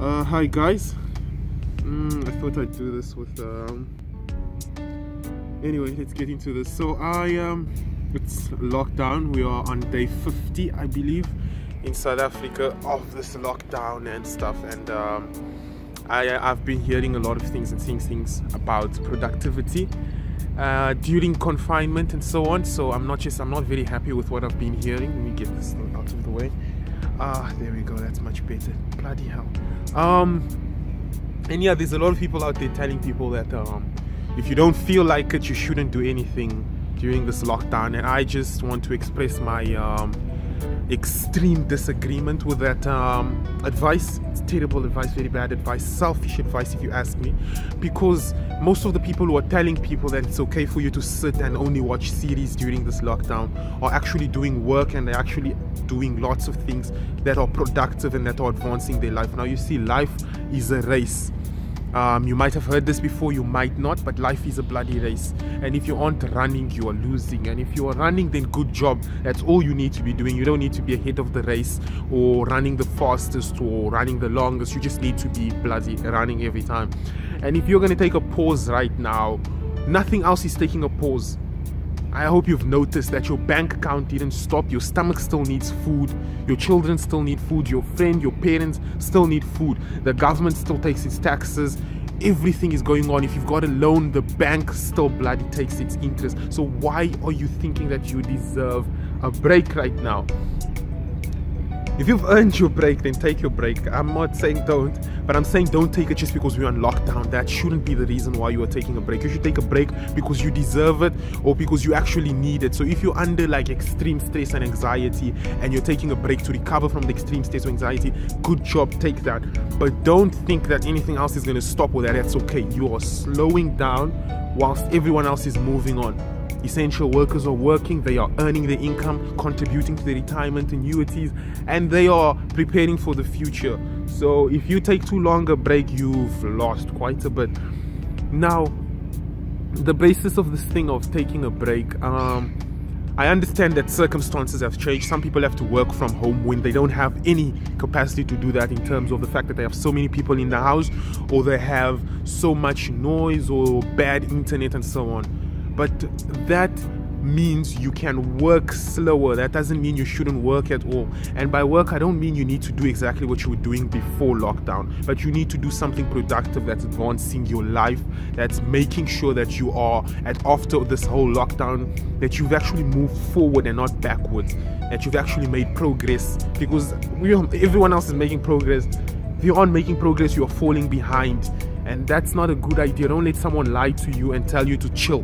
Uh, hi guys. Mm, I thought I'd do this with. Um... Anyway, let's get into this. So I um, it's lockdown. We are on day 50, I believe, in South Africa of this lockdown and stuff. And um, I I've been hearing a lot of things and seeing things about productivity. Uh, during confinement and so on so i'm not just i'm not very happy with what i've been hearing let me get this thing out of the way ah there we go that's much better. Bloody hell. Um and yeah there's a lot of people out there telling people that um if you don't feel like it you shouldn't do anything during this lockdown. And i just want to express my um extreme disagreement with that um, advice. It's terrible advice, very bad advice, selfish advice, if you ask me. Because most of the people who are telling people that it's okay for you to sit and only watch series during this lockdown are actually doing work and they're actually doing lots of things that are productive and that are advancing their life. Now, you see, life is a race um, you might have heard this before, you might not, but life is a bloody race. And if you aren't running, you are losing. And if you are running, then good job. That's all you need to be doing. You don't need to be ahead of the race or running the fastest or running the longest. You just need to be bloody running every time. And if you're going to take a pause right now, nothing else is taking a pause. I hope you've noticed that your bank account didn't stop. Your stomach still needs food. Your children still need food. Your friend, your parents still need food. The government still takes its taxes. Everything is going on. If you've got a loan, the bank still bloody takes its interest. So why are you thinking that you deserve a break right now? If you've earned your break, then take your break. I'm not saying don't, but I'm saying don't take it just because we're on lockdown. That shouldn't be the reason why you are taking a break. You should take a break because you deserve it or because you actually need it. So if you're under like extreme stress and anxiety and you're taking a break to recover from the extreme stress or anxiety, good job, take that. But don't think that anything else is going to stop or that that's okay. You are slowing down whilst everyone else is moving on. Essential workers are working, they are earning their income, contributing to the retirement annuities, and they are preparing for the future. So if you take too long a break, you've lost quite a bit. Now, the basis of this thing of taking a break, um, I understand that circumstances have changed. Some people have to work from home when they don't have any capacity to do that in terms of the fact that they have so many people in the house or they have so much noise or bad internet and so on but that means you can work slower. That doesn't mean you shouldn't work at all. And by work, I don't mean you need to do exactly what you were doing before lockdown, but you need to do something productive that's advancing your life, that's making sure that you are at after this whole lockdown, that you've actually moved forward and not backwards, that you've actually made progress because we, everyone else is making progress. If you aren't making progress, you're falling behind. And that's not a good idea. Don't let someone lie to you and tell you to chill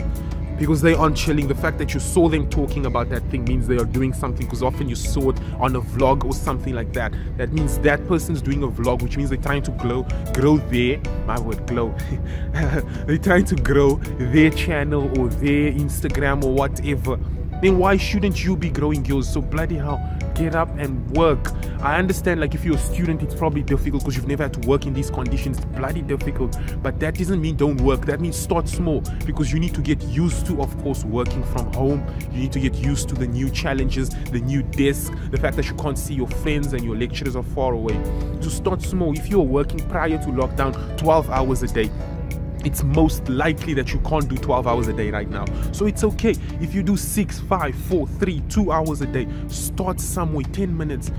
because they aren't chilling. The fact that you saw them talking about that thing means they are doing something because often you saw it on a vlog or something like that. That means that person's doing a vlog, which means they're trying to grow, grow their, my word, glow. they're trying to grow their channel or their Instagram or whatever. Then why shouldn't you be growing yours? So bloody hell get up and work. I understand, like, if you're a student, it's probably difficult because you've never had to work in these conditions. It's bloody difficult. But that doesn't mean don't work. That means start small because you need to get used to, of course, working from home. You need to get used to the new challenges, the new desk, the fact that you can't see your friends and your lecturers are far away. To start small, if you're working prior to lockdown 12 hours a day, it's most likely that you can't do 12 hours a day right now. So it's okay if you do 6, 5, 4, 3, 2 hours a day. Start somewhere, 10 minutes.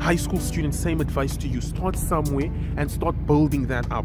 High school students, same advice to you. Start somewhere and start building that up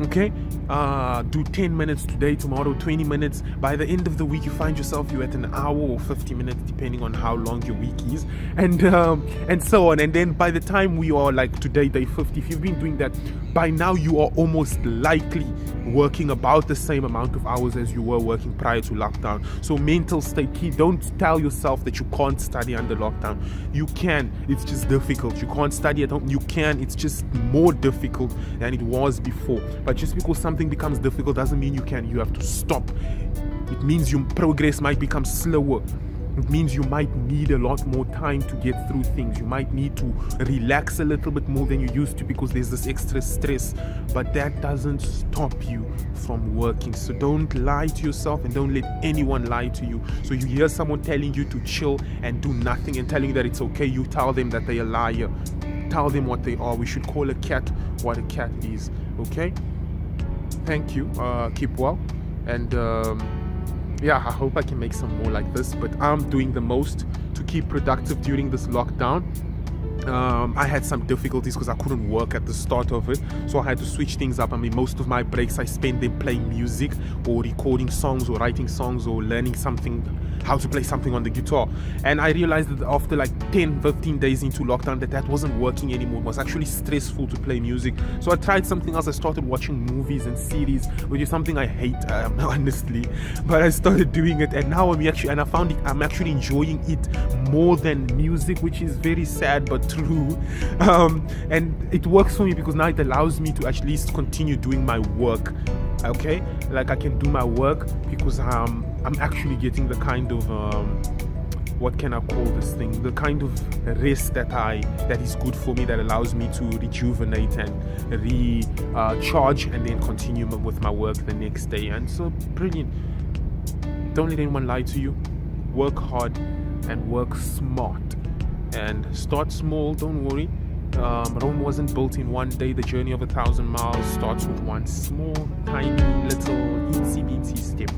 okay? Uh, do 10 minutes today tomorrow 20 minutes. By the end of the week you find yourself you're at an hour or 50 minutes depending on how long your week is. And um, and so on. And then by the time we are like today day 50 if you've been doing that by now you are almost likely working about the same amount of hours as you were working prior to lockdown. So mental state key don't tell yourself that you can't study under lockdown. You can. It's just difficult. You can't study at home. You can. It's just more difficult than it was before but just because something becomes difficult doesn't mean you can. You have to stop. It means your progress might become slower. it means you might need a lot more time to get through things. You might need to relax a little bit more than you used to because there's this extra stress. But that doesn't stop you from working. So don't lie to yourself and don't let anyone lie to you. So you hear someone telling you to chill and do nothing and telling you that it's okay, you tell them that they're a liar. Tell them what they are. We should call a cat what a cat is. Okay? Thank you. Uh, keep well. And um, yeah, I hope I can make some more like this. But I'm doing the most to keep productive during this lockdown. Um, I had some difficulties because I couldn't work at the start of it, so I had to switch things up. I mean, most of my breaks I spend them playing music or recording songs or writing songs or learning something how to play something on the guitar. And i realized that after like 10 15 days into lockdown that that wasn't working anymore. It was actually stressful to play music. So i tried something else. I started watching movies and series which is something i hate um, honestly. But i started doing it and now i'm actually and i found it i'm actually enjoying it more than music which is very sad but true um, and it works for me because now it allows me to at least continue doing my work okay like i can do my work because um I'm actually getting the kind of um, what can I call this thing? The kind of rest that I that is good for me that allows me to rejuvenate and recharge and then continue with my work the next day. And so brilliant. Don't let anyone lie to you. Work hard and work smart and start small don't worry. Um, Rome wasn't built in one day. The journey of a thousand miles starts with one small tiny little itsy bitsy step.